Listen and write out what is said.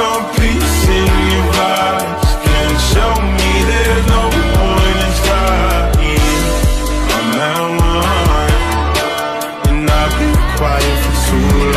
some your Can show me there's no point in trying I'm out of line And I've been quiet for too long